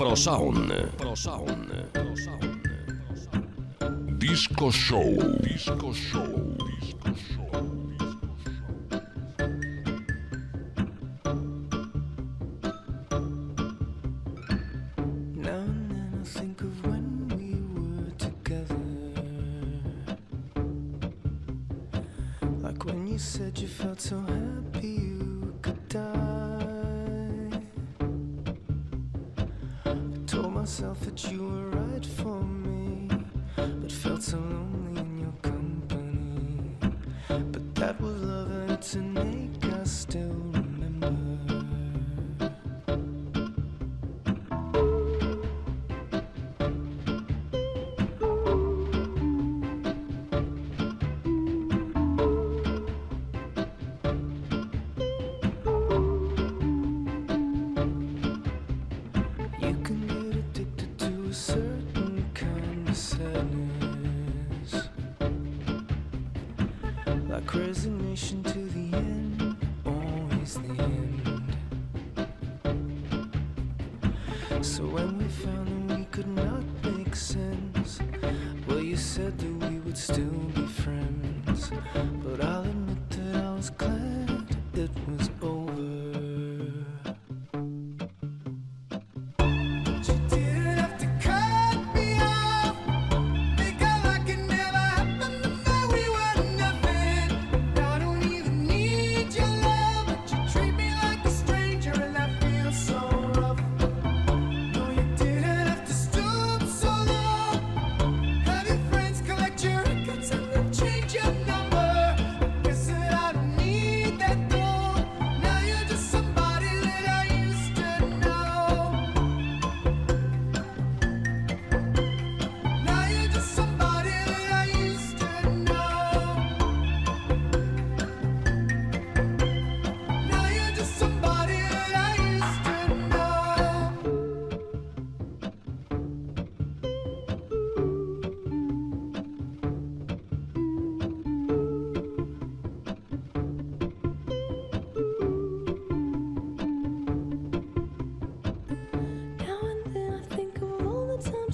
ProSound. ProSound. Disco Show. Disco Show. Disco Show. Like when you said you felt so happy you could die myself that you were right for me, but felt so lonely in your company. But that was love and it's an certain kind of sadness Like resignation to the end, always the end. So when we found that we could not make sense Well you said that we would still be friends. But I'll admit that I was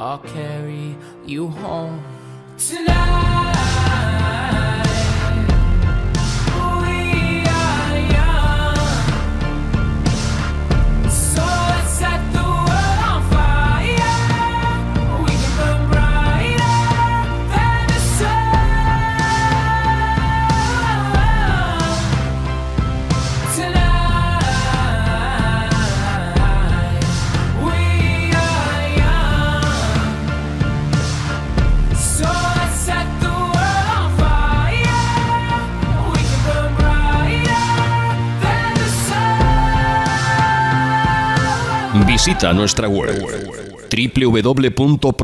I'll carry you home tonight. Visita nuestra web www.pro-son.es.